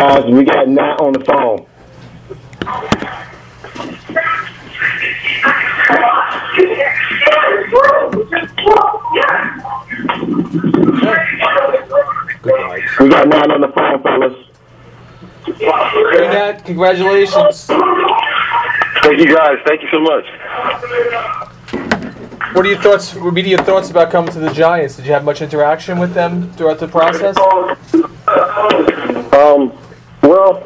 Uh, we got Nat on the phone. We got Nat on the phone, fellas. Hey, Nat, congratulations. Thank you guys. Thank you so much. What are your thoughts? What would be your thoughts about coming to the Giants? Did you have much interaction with them throughout the process? Um, well,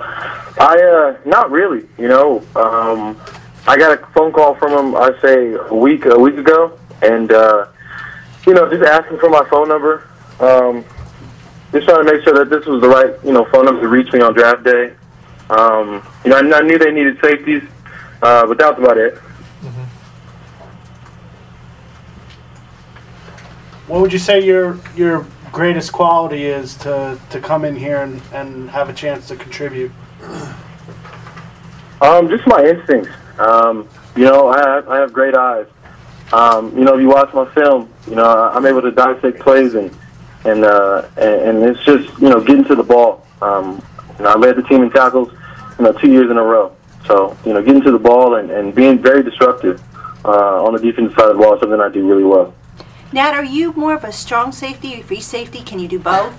I uh, not really. You know, um, I got a phone call from him. I say a week a week ago, and uh, you know, just asking for my phone number. Um, just trying to make sure that this was the right you know phone number to reach me on draft day. Um, you know, I, I knew they needed safeties, uh, but that about it. What would you say your your greatest quality is to, to come in here and, and have a chance to contribute? Um, just my instincts. Um, you know, I have, I have great eyes. Um, you know, if you watch my film, you know, I'm able to dissect plays and and uh, and, and it's just you know getting to the ball. Um, you know, I led the team in tackles, you know, two years in a row. So you know, getting to the ball and, and being very disruptive uh, on the defensive side of the ball is something I do really well. Nat, are you more of a strong safety or free safety? Can you do both?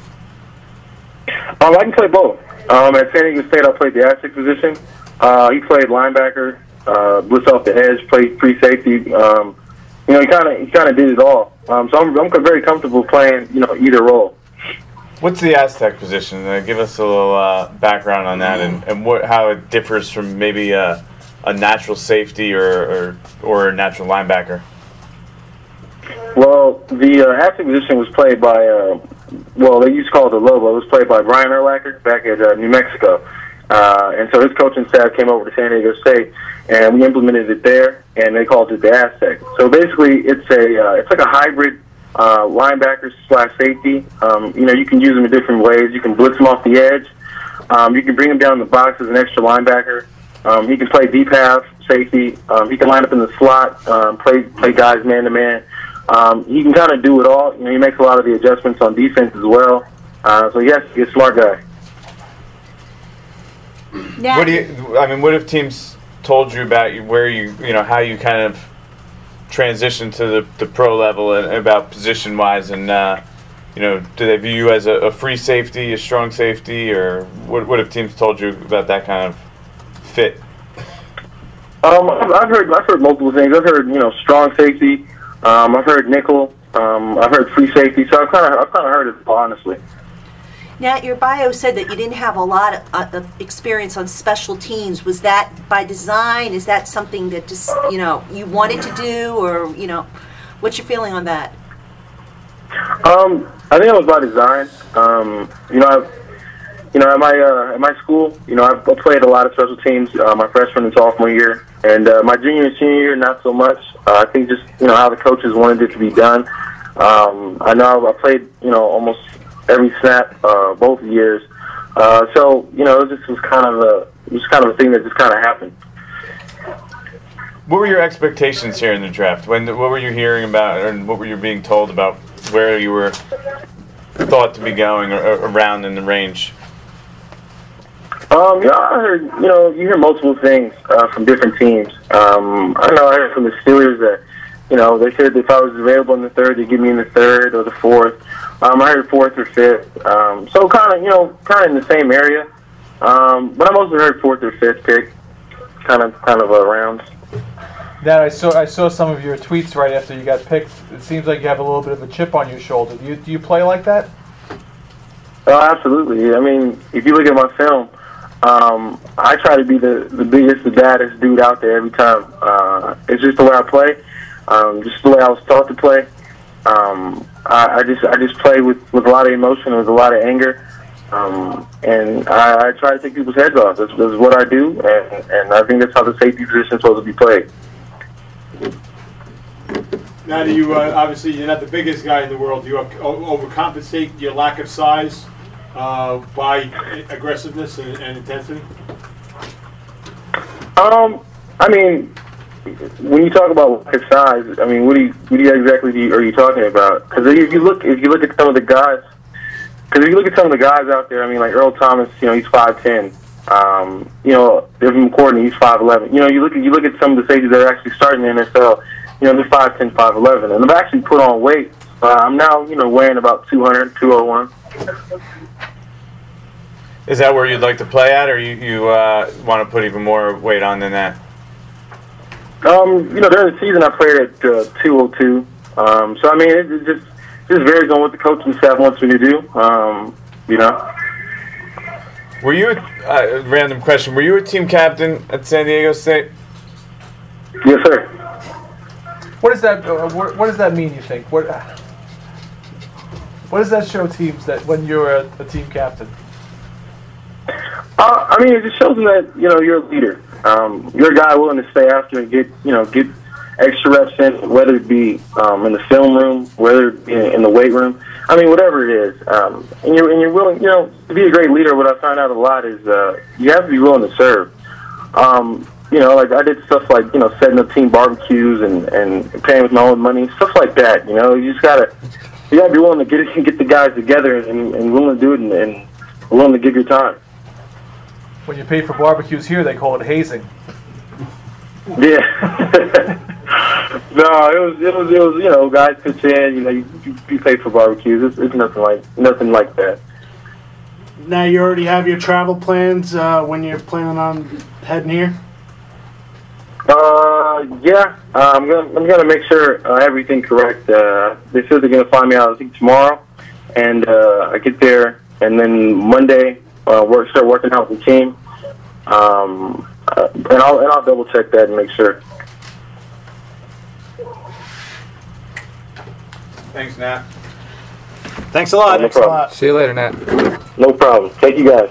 Um, I can play both. Um, at San Diego State, I played the Aztec position. Uh, he played linebacker, uh, blitz off the edge, played free safety. Um, you know, he kind of he kind of did it all. Um, so I'm, I'm very comfortable playing you know either role. What's the Aztec position? Uh, give us a little uh, background on that, and, and what how it differs from maybe a, a natural safety or, or or a natural linebacker. Well, the uh, Aztec position was played by, uh, well, they used to call it the Lobo. It was played by Brian Urlacher back at uh, New Mexico. Uh, and so his coaching staff came over to San Diego State, and we implemented it there, and they called it the Aztec. So basically, it's a uh, it's like a hybrid uh, linebacker slash safety. Um, you know, you can use them in different ways. You can blitz them off the edge. Um, you can bring him down the box as an extra linebacker. Um, he can play deep half safety. Um, he can line up in the slot, um, play play guys man to man. Um, he can kind of do it all. You know, he makes a lot of the adjustments on defense as well. Uh, so yes, he's a smart guy. Nat, What do you? I mean, what if teams told you about where you you know how you kind of transition to the, the pro level and about position wise and uh, you know do they view you as a, a free safety, a strong safety, or what? What if teams told you about that kind of fit? Um, I've I've heard I've heard multiple things. I've heard you know strong safety. Um, I've heard nickel. Um, I've heard free safety. So I've kind of I've kind of heard it all, honestly. Nat, your bio said that you didn't have a lot of, uh, of experience on special teams. Was that by design? Is that something that just you know you wanted to do, or you know, what's your feeling on that? Um, I think it was by design. Um, you know, I've, you know, at my uh, at my school, you know, I've, played a lot of special teams uh, my freshman and sophomore year, and uh, my junior and senior year, not so much. Uh, I think just you know how the coaches wanted it to be done. Um, I know I played, you know, almost every snap uh, both years. Uh, so you know, it just was kind of a was kind of a thing that just kind of happened. What were your expectations here in the draft? When what were you hearing about, and what were you being told about where you were thought to be going around in the range? Um, yeah, I heard, you know, you hear multiple things uh, from different teams. Um, I know I heard from the Steelers that, you know, they said if I was available in the third, they'd give me in the third or the fourth. Um, I heard fourth or fifth. Um, so kind of, you know, kind of in the same area. Um, but I mostly heard fourth or fifth pick, kind of, kind of around. Nat, I saw I saw some of your tweets right after you got picked. It seems like you have a little bit of a chip on your shoulder. Do you do you play like that? Oh, absolutely. I mean, if you look at my film, um, I try to be the, the biggest, the baddest dude out there every time. Uh, it's just the way I play, um, just the way I was taught to play. Um, I, I just I just play with, with a lot of emotion, with a lot of anger, um, and I, I try to take people's heads off. That's, that's what I do, and, and I think that's how the safety position is supposed to be played. Now, do you uh, obviously you're not the biggest guy in the world. Do you overcompensate your lack of size uh, by aggressiveness and, and intensity? Um, I mean, when you talk about of size, I mean, what do you, what do you exactly do you, are you talking about? Because if you look, if you look at some of the guys Because if you look at some of the guys out there, I mean, like Earl Thomas, you know, he's five ten. Um, you know, Devin McCourty, he's five eleven. You know, you look at you look at some of the safeties that are actually starting in the NFL. You know, they're five ten, five eleven, and I've actually put on weight. Uh, I'm now, you know, weighing about 200, 201. Is that where you'd like to play at, or you you uh, want to put even more weight on than that? Um, you know, during the season, I played at uh, 202. Um, so I mean, it, it just just varies on what the coaching staff wants me to do. Um, you know. Were you uh, random question? Were you a team captain at San Diego State? Yes, sir. What does that uh, what, what does that mean? You think what? What does that show teams that when you're a, a team captain? I mean, it just shows them that you know you're a leader. Um, you're a guy willing to stay after and get you know get extra reps in, whether it be um, in the film room, whether it be in the weight room. I mean, whatever it is, um, and you're and you're willing. You know, to be a great leader, what I found out a lot is uh, you have to be willing to serve. Um, you know, like I did stuff like you know setting up team barbecues and and paying with my own money, stuff like that. You know, you just gotta you gotta be willing to get get the guys together and, and willing to do it and, and willing to give your time. When you pay for barbecues here, they call it hazing. Yeah. no, it was it was it was you know guys pitch in. You know, you, you, you pay for barbecues. It's, it's nothing like nothing like that. Now you already have your travel plans uh, when you're planning on heading here. Uh, yeah. Uh, I'm gonna I'm gonna make sure uh, everything correct. Uh, they said they're gonna find me out I think tomorrow, and uh, I get there, and then Monday uh, work start working out with the team. Um, uh, and I'll and I'll double check that and make sure. Thanks, Nat. Thanks a lot. No problem. See you later, Nat. No problem. Thank you guys.